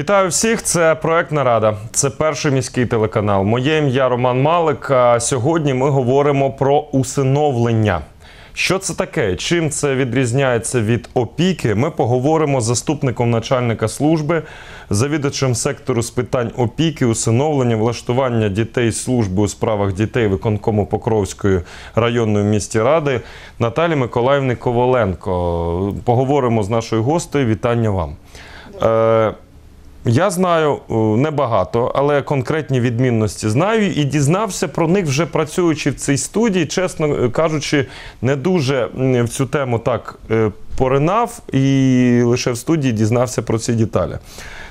Вітаю всіх! Це проектна рада. Це перший міський телеканал. Моє ім'я Роман Малик. А сьогодні ми говоримо про усиновлення. Що це таке? Чим це відрізняється від опіки? Ми поговоримо з заступником начальника служби, завідувачем сектору з питань опіки, усиновлення, влаштування дітей служби у справах дітей виконкому Покровської районної місті ради Наталі Миколаївни Коваленко. Поговоримо з нашою гостею. Вітання вам. Я знаю е, небагато, але конкретні відмінності знаю і дізнався про них вже працюючи в цій студії. Чесно е, кажучи, не дуже в цю тему так е, поринав і лише в студії дізнався про ці деталі.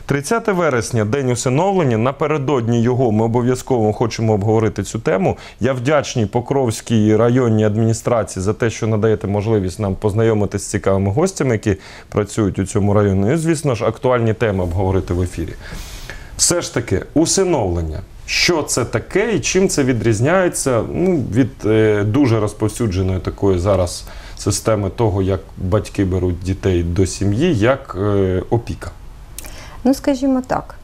30 вересня, день усиновлення. Напередодні його ми обов'язково хочемо обговорити цю тему. Я вдячний Покровській районній адміністрації за те, що надаєте можливість нам познайомитися з цікавими гостями, які працюють у цьому районі. Ну І, звісно ж, актуальні теми обговорити в ефірі. Все ж таки, усиновлення. Що це таке і чим це відрізняється ну, від е, дуже розповсюдженої такої зараз системи того, як батьки беруть дітей до сім'ї, як е, опіка? Ну, скажімо так,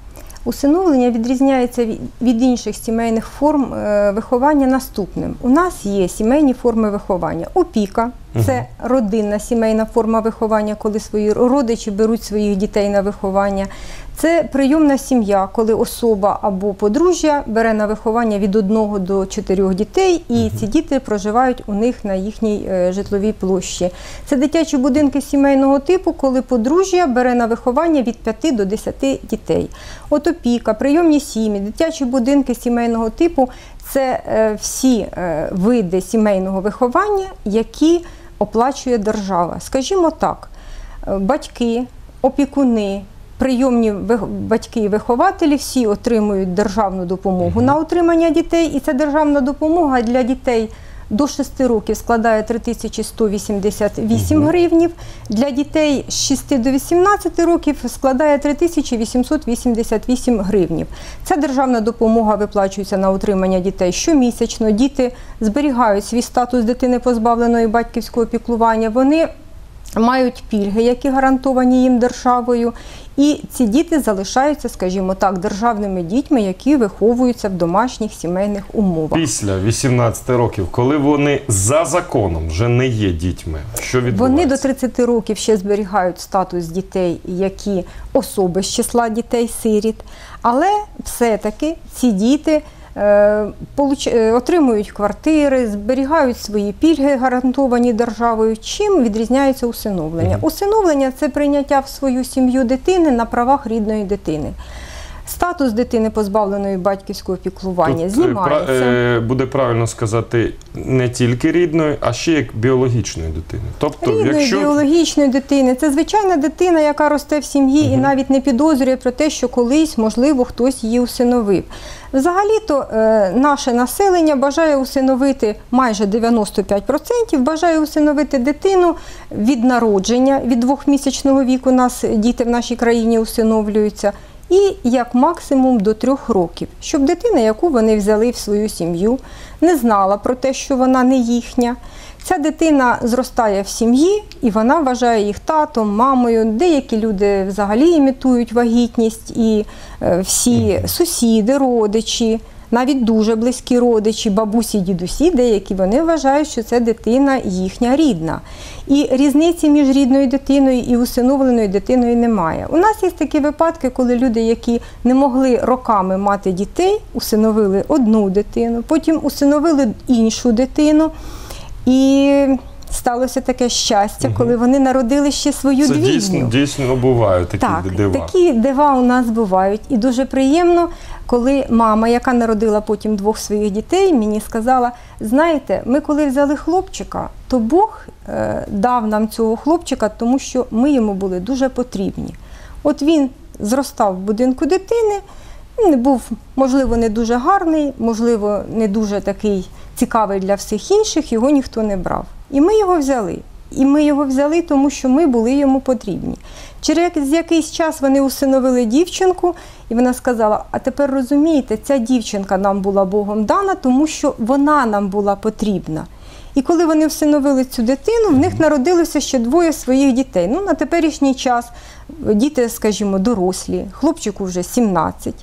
усиновлення відрізняється від інших сімейних форм е, виховання наступним. У нас є сімейні форми виховання. Опіка це родинна сімейна форма виховання, коли свої родичі беруть своїх дітей на виховання. Це прийомна сім'я, коли особа або подружжя бере на виховання від одного до чотирьох дітей, і ці діти проживають у них на їхній е, житловій площі. Це дитячі будинки сімейного типу, коли подружжя бере на виховання від 5 до 10 дітей. От опіка, прийомні сім'ї, дитячі будинки сімейного типу це е, всі е, види сімейного виховання, які оплачує держава. Скажімо так, е, батьки, опікуни. Прийомні батьки і вихователі всі отримують державну допомогу на утримання дітей, і це державна допомога для дітей до 6 років складає 3188 гривнів. Для дітей з 6 до 18 років складає 3888 гривнів. Ця державна допомога виплачується на утримання дітей щомісячно. Діти зберігають свій статус дитини позбавленої батьківського піклування. Вони мають пільги, які гарантовані їм державою. І ці діти залишаються, скажімо так, державними дітьми, які виховуються в домашніх сімейних умовах. Після 18 років, коли вони за законом вже не є дітьми, що відбувається? Вони до 30 років ще зберігають статус дітей, які особи з числа дітей-сиріт, але все-таки ці діти отримують квартири, зберігають свої пільги, гарантовані державою. Чим відрізняється усиновлення? Усиновлення це прийняття в свою сім'ю дитини на правах рідної дитини. Статус дитини позбавленої батьківського піклування Тут, е, знімається. е, буде правильно сказати не тільки рідної, а ще як біологічної дитини. Тобто, Рідної якщо біологічної дитини. Це звичайна дитина, яка росте в сім'ї і навіть не підозрює про те, що колись, можливо, хтось її усиновив. Взагалі-то е, наше населення бажає усиновити майже 95%, бажає усиновити дитину від народження, від двохмісячного віку нас діти в нашій країні усиновлюються. І як максимум до трьох років, щоб дитина, яку вони взяли в свою сім'ю, не знала про те, що вона не їхня. Ця дитина зростає в сім'ї і вона вважає їх татом, мамою. Деякі люди взагалі імітують вагітність, і е, всі сусіди, родичі, навіть дуже близькі родичі, бабусі, дідусі, деякі вони вважають, що це дитина їхня рідна. І різниці між рідною дитиною і усиновленою дитиною немає. У нас є такі випадки, коли люди, які не могли роками мати дітей, усиновили одну дитину, потім усиновили іншу дитину. І сталося таке щастя, коли вони народили ще свою це двійню. дійсно, дійсно бувають такі Так, дива. такі дива у нас бувають. І дуже приємно, коли мама, яка народила потім двох своїх дітей, мені сказала: знаєте, ми коли взяли хлопчика, то Бог е, дав нам цього хлопчика, тому що ми йому були дуже потрібні. От він зростав в будинку дитини, не був, можливо, не дуже гарний, можливо, не дуже такий цікавий для всіх інших, його ніхто не брав. І ми його взяли. І ми його взяли, тому що ми були йому потрібні. Через якийсь час вони усиновили дівчинку, і вона сказала: А тепер розумієте, ця дівчинка нам була Богом дана, тому що вона нам була потрібна. І коли вони всиновили цю дитину, в них народилося ще двоє своїх дітей. Ну, на теперішній час діти, скажімо, дорослі, хлопчику вже 17,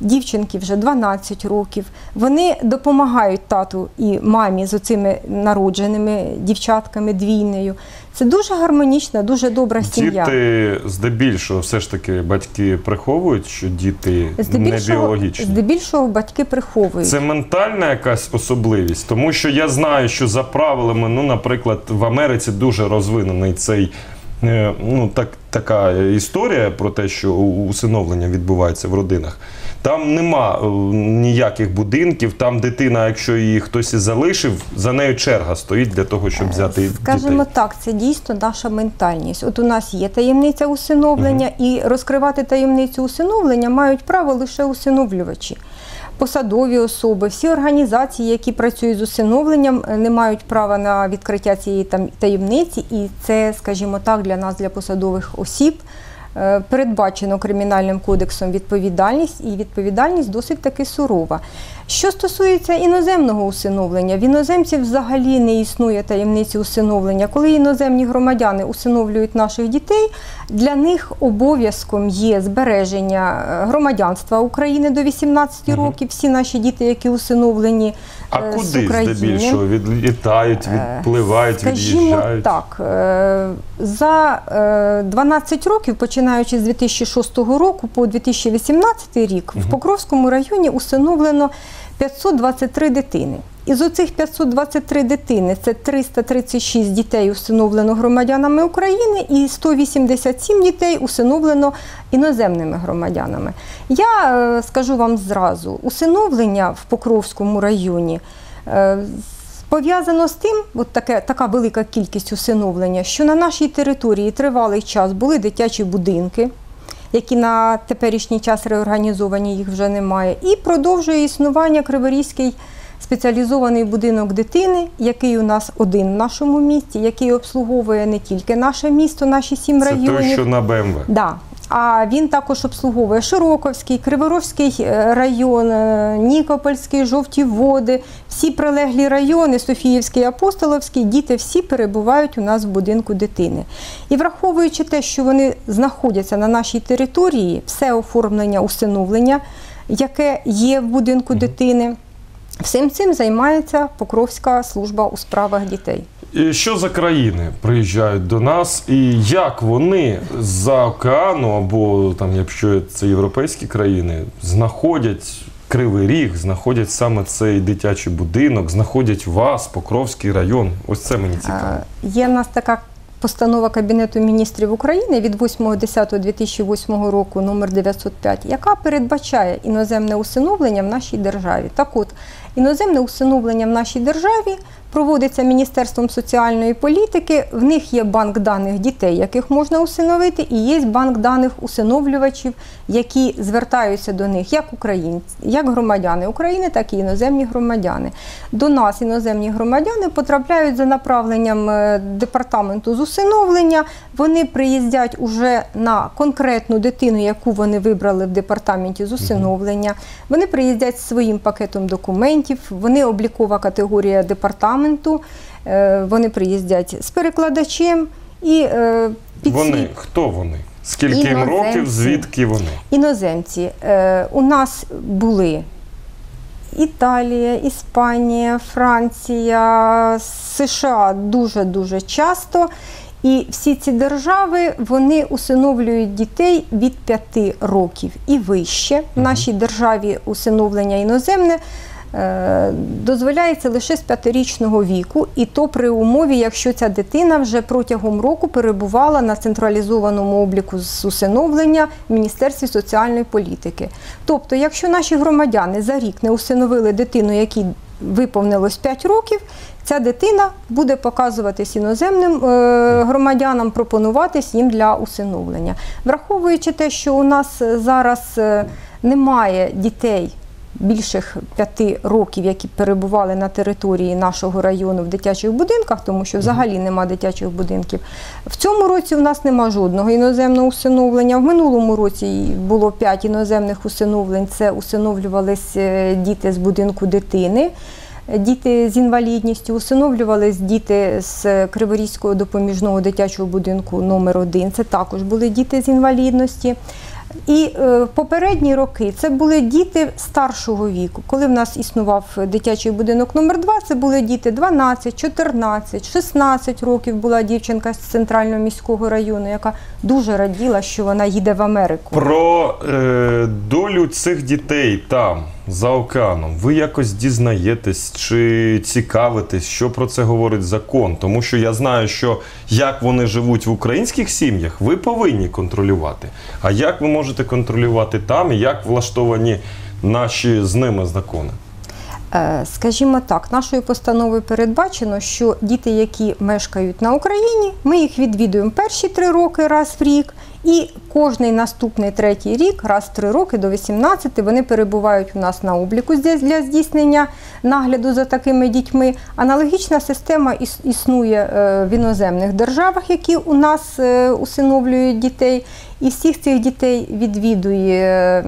дівчинки вже 12 років. Вони допомагають тату і мамі з оцими народженими дівчатками двійнею. Це дуже гармонічна, дуже добра сім'я. Діти здебільшого все ж таки батьки приховують, що діти не біологічні. здебільшого батьки приховують. Це ментальна якась особливість, тому що я знаю, що за правилами, ну, наприклад, в Америці дуже розвинений цей. Е, Ну, так, така історія про те, що усиновлення відбувається в родинах. Там нема е, ніяких будинків, там дитина, якщо її хтось і залишив, за нею черга стоїть для того, щоб взяти Скажімо дітей. так, це дійсно наша ментальність. От у нас є таємниця усиновлення, і розкривати таємницю усиновлення мають право лише усиновлювачі. Посадові особи, всі організації, які працюють з усиновленням, е, не мають права на відкриття цієї там таємниці, і це, скажімо так, для нас, для посадових осіб. е, Передбачено кримінальним кодексом відповідальність, і відповідальність досить таки сурова. Що стосується іноземного усиновлення, в іноземців взагалі не існує таємниці усиновлення. Коли іноземні громадяни усиновлюють наших дітей, для них обов'язком є збереження е, громадянства України до 18 років. Всі наші діти, які усиновлені А е, з куди України. здебільшого відлітають, відпливають, Скажімо від'їжджають? так, е, за е, 12 років, починаючи з 2006 року по 2018 рік, в Покровському районі усиновлено 523 дитини. Із оцих 523 дитини це 336 дітей усиновлено громадянами України і 187 дітей усиновлено іноземними громадянами. Я е, скажу вам зразу, усиновлення в Покровському районі е, Пов'язано з тим, от таке, така велика кількість усиновлення, що на нашій території тривалий час були дитячі будинки, які на теперішній час реорганізовані, їх вже немає. І продовжує існування Криворізький спеціалізований будинок дитини, який у нас один в нашому місті, який обслуговує не тільки наше місто, наші сім Це районів. той, що на БМВ. Да. А він також обслуговує Широковський, Криворозький е, район, е, Нікопольський, Жовті Води, всі прилеглі райони, Софіївський, Апостоловський, діти всі перебувають у нас в будинку дитини. І враховуючи те, що вони знаходяться на нашій території, все оформлення, усиновлення, яке є в будинку дитини, всім цим займається Покровська служба у справах дітей. І Що за країни приїжджають до нас, і як вони з-за океану, або там, якщо це європейські країни, знаходять Кривий Ріг, знаходять саме цей дитячий будинок, знаходять вас, Покровський район. Ось це мені цікаво. Є в нас така постанова Кабінету міністрів України від 8.10.2008 року номер 905, яка передбачає іноземне усиновлення в нашій державі. Так от, іноземне усиновлення в нашій державі проводиться Міністерством соціальної політики. В них є банк даних дітей, яких можна усиновити, і є банк даних усиновлювачів, які звертаються до них як українці, як громадяни України, так і іноземні громадяни. До нас іноземні громадяни потрапляють за направленням е, департаменту з усиновлення. Вони приїздять уже на конкретну дитину, яку вони вибрали в департаменті з усиновлення. Вони приїздять з своїм пакетом документів. Вони облікова категорія департаменту. Е, Вони приїздять з перекладачем і е, під Вони хто вони? Скільки їм років, звідки вони? Іноземці е, у нас були Італія, Іспанія, Франція, США дуже дуже часто. І всі ці держави вони усиновлюють дітей від 5 років і вище. В нашій державі усиновлення іноземне дозволяється лише з п'ятирічного віку, і то при умові, якщо ця дитина вже протягом року перебувала на централізованому обліку з усиновлення в Міністерстві соціальної політики. Тобто, якщо наші громадяни за рік не усиновили дитину, якій виповнилось 5 років, ця дитина буде показуватись іноземним е, громадянам, пропонуватись їм для усиновлення. Враховуючи те, що у нас е, зараз е, немає дітей більших п'яти років, які перебували на території нашого району в дитячих будинках, тому що взагалі нема дитячих будинків. В цьому році у нас нема жодного іноземного усиновлення. В минулому році було п'ять іноземних усиновлень. Це усиновлювались е, діти з будинку дитини. діти з інвалідністю, усиновлювались діти з Криворізького допоміжного дитячого будинку номер 1 Це також були діти з інвалідності. І е, попередні роки це були діти старшого віку. Коли в нас існував дитячий будинок номер 2 це були діти 12, 14, 16 років. Була дівчинка з центрального міського району, яка дуже раділа, що вона їде в Америку. Про е, долю цих дітей там, за океаном, ви якось дізнаєтесь чи цікавитесь, що про це говорить закон? Тому що я знаю, що як вони живуть в українських сім'ях, ви повинні контролювати. А як ви можете контролювати там і як влаштовані наші з ними закони? Е, Скажімо так, нашою постановою передбачено, що діти, які мешкають на Україні, ми їх відвідуємо перші три роки раз в рік, і кожний наступний третій рік, раз в три роки до 18, вони перебувають у нас на обліку для здійснення нагляду за такими дітьми. Аналогічна система існує е, в іноземних державах, які у нас е, усиновлюють дітей, і всіх цих дітей відвідує.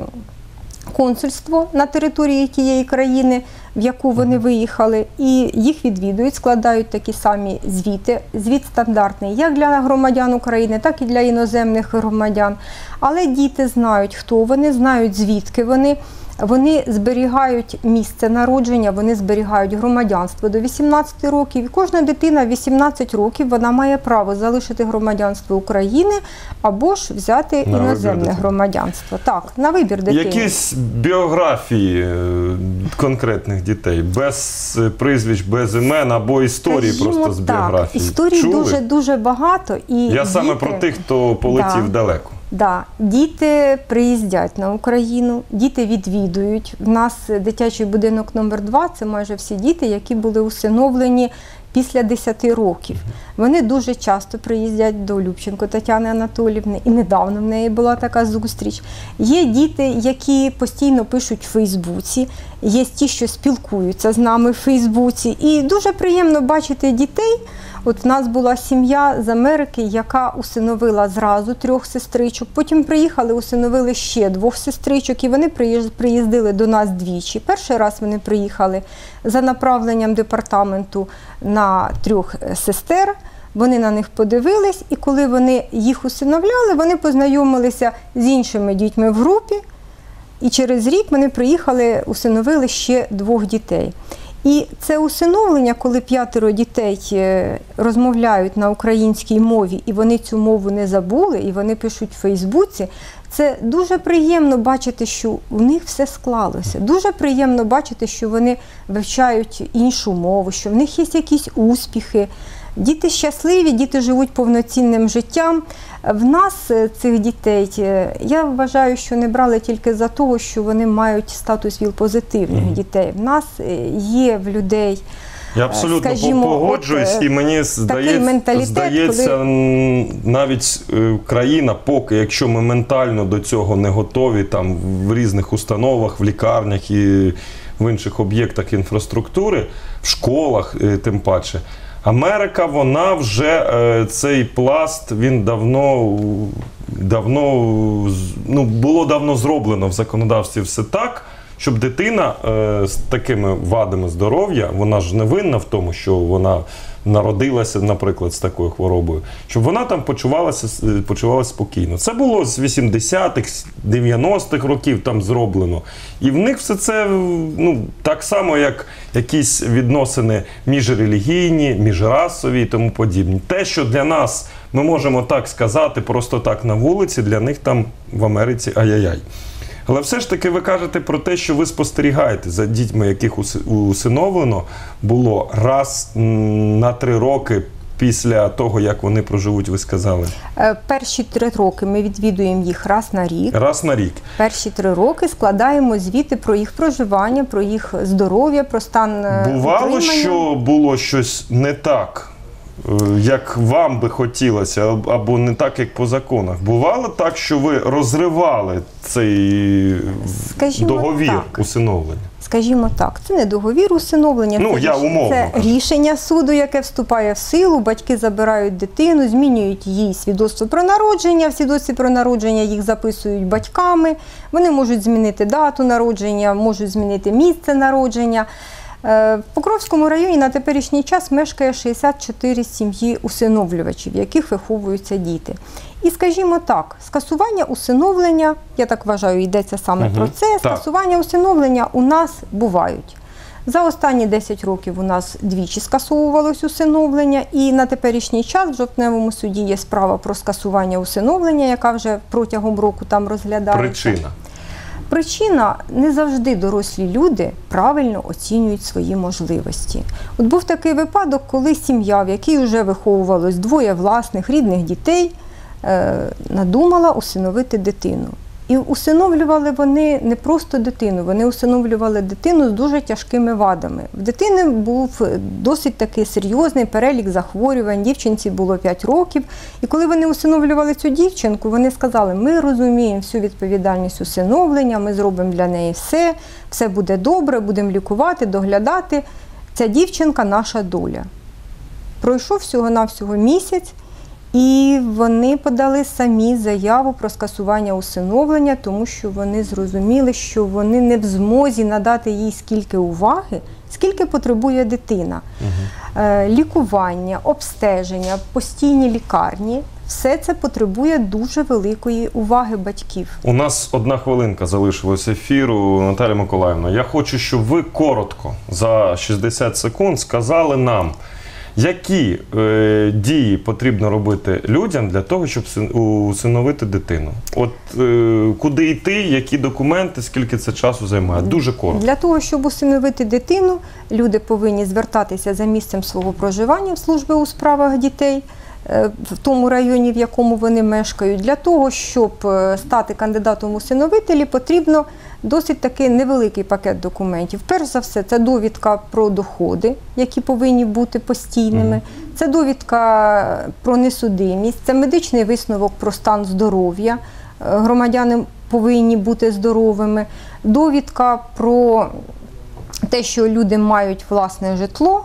Консульство на території тієї країни, в яку вони виїхали, і їх відвідують, складають такі самі звіти. Звіт стандартний як для громадян України, так і для іноземних громадян. Але діти знають, хто вони, знають звідки вони. Вони зберігають місце народження, вони зберігають громадянство до 18 років. І кожна дитина в 18 років вона має право залишити громадянство України або ж взяти На іноземне громадянство. Так, на вибір дитини. Якісь біографії е, конкретних дітей, без е, прізвищ, без імен або історії Скажімо просто з так, біографії. Історій Чули? дуже дуже багато. І Я саме про тих, хто полетів Да. далеко. Да, діти приїздять на Україну, діти відвідують. В нас дитячий будинок номер 2 це майже всі діти, які були усиновлені після 10 років. Вони дуже часто приїздять до Любченко Тетяни Анатолівни, і недавно в неї була така зустріч. Є діти, які постійно пишуть в Фейсбуці, є ті, що спілкуються з нами в Фейсбуці. І дуже приємно бачити дітей. От в нас була сім'я з Америки, яка усиновила зразу трьох сестричок. Потім приїхали, усиновили ще двох сестричок, і вони приїздили до нас двічі. Перший раз вони приїхали за направленням департаменту на трьох е, сестер. Вони на них подивились, і коли вони їх усиновляли, вони познайомилися з іншими дітьми в групі. І через рік вони приїхали, усиновили ще двох дітей. І це усиновлення, коли п'ятеро дітей е, розмовляють на українській мові, і вони цю мову не забули, і вони пишуть в Фейсбуці. Це дуже приємно бачити, що у них все склалося. Дуже приємно бачити, що вони вивчають іншу мову, що в них є якісь успіхи. Діти щасливі, діти живуть повноцінним життям. В нас е, цих дітей е, я вважаю, що не брали тільки за того, що вони мають статус ВІЛ-позитивних дітей. В нас е, є в людей. Я абсолютно скажімо, погоджуюсь, от, е, і мені здається, здається коли- навіть е, країна, поки якщо ми ментально до цього не готові, там в різних установах, в лікарнях і в інших об'єктах інфраструктури, в школах, е, тим паче. Америка, вона вже цей пласт він давно, давно ну, було давно зроблено в законодавстві все так, щоб дитина е, з такими вадами здоров'я, вона ж не винна в тому, що вона народилася, наприклад, з такою хворобою, щоб вона там почувалася, е, почувалася спокійно. Це було з 80-х, 90-х років там зроблено. І в них все це ну, так само, як якісь відносини міжрелігійні, міжрасові і тому подібні. Те, що для нас ми можемо так сказати, просто так на вулиці, для них там в Америці ай-яй-яй. Але все ж таки ви кажете про те, що ви спостерігаєте за дітьми, яких уси- усиновлено було раз на три роки після того, як вони проживуть, ви сказали. Е, Перші три роки ми відвідуємо їх раз на рік. Раз на рік. Перші три роки складаємо звіти про їх проживання, про їх здоров'я, про стан е, Бувало, утримання. що було щось не так, як вам би хотілося, або не так, як по законах. Бувало так, що ви розривали цей Скажімо договір так. усиновлення. Скажімо так, це не договір усиновлення, Ну, це, я умовно це кажу. рішення суду, яке вступає в силу. Батьки забирають дитину, змінюють їй свідоцтво про народження. В свідоцтві про народження їх записують батьками. Вони можуть змінити дату народження, можуть змінити місце народження. Е, В Покровському районі на теперішній час мешкає 64 сім'ї усиновлювачів, в яких виховуються діти. І скажімо так, скасування усиновлення, я так вважаю, йдеться саме Мгм. про це. Так. Скасування усиновлення у нас бувають. За останні 10 років у нас двічі скасовувалось усиновлення, і на теперішній час в жовтневому суді є справа про скасування усиновлення, яка вже протягом року там розглядається. Причина. Причина не завжди дорослі люди правильно оцінюють свої можливості. От був такий випадок, коли сім'я, в якій вже виховувалось двоє власних рідних дітей, е, надумала усиновити дитину. І усиновлювали вони не просто дитину, вони усиновлювали дитину з дуже тяжкими вадами. В дитини був досить такий серйозний перелік захворювань. Дівчинці було 5 років. І коли вони усиновлювали цю дівчинку, вони сказали: ми розуміємо всю відповідальність усиновлення, ми зробимо для неї все, все буде добре, будемо лікувати, доглядати. Ця дівчинка наша доля. Пройшов всього-навсього місяць, і вони подали самі заяву про скасування усиновлення, тому що вони зрозуміли, що вони не в змозі надати їй скільки уваги, скільки потребує дитина. Е, Лікування, обстеження, постійні лікарні все це потребує дуже великої уваги батьків. У нас одна хвилинка залишилась ефіру, Наталя Миколаївна. Я хочу, щоб ви коротко за 60 секунд сказали нам, які е, дії потрібно робити людям для того, щоб син- усиновити дитину. От е, куди йти, які документи, скільки це часу займає? Дуже коротко. Для того, щоб усиновити дитину, люди повинні звертатися за місцем свого проживання в служби у справах дітей е, в тому районі, в якому вони мешкають. Для того, щоб е, стати кандидатом усиновителі, потрібно досить таки невеликий пакет документів. Перш за все, це довідка про доходи, які повинні бути постійними. Це довідка про несудимість, це медичний висновок про стан здоров'я. Е, Громадяни повинні бути здоровими. Довідка про те, що люди мають власне житло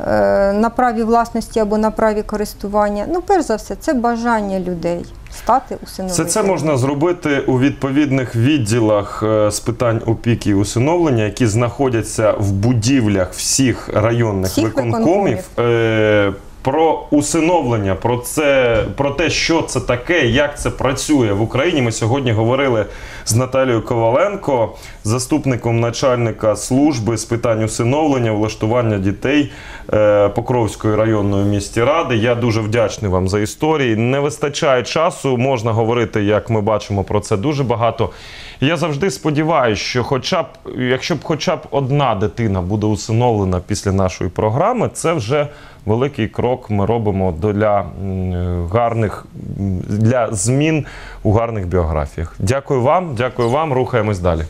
е, на праві власності або на праві користування. Ну, перш за все, це бажання людей стати Це усиновителями. це можна зробити у відповідних відділах е, з питань опіки і усиновлення, які знаходяться в будівлях всіх районних Всіх виконкомів. Е, Про усиновлення, про це, про те, що це таке, як це працює в Україні. Ми сьогодні говорили з Наталією Коваленко, заступником начальника служби з питань усиновлення, влаштування дітей е, Покровської районної місті ради. Я дуже вдячний вам за історії. Не вистачає часу, можна говорити, як ми бачимо про це дуже багато. Я завжди сподіваюся, що, хоча б якщо б хоча б одна дитина буде усиновлена після нашої програми, це вже великий крок. Ми робимо для гарних для змін у гарних біографіях. Дякую вам, дякую вам. Рухаємось далі.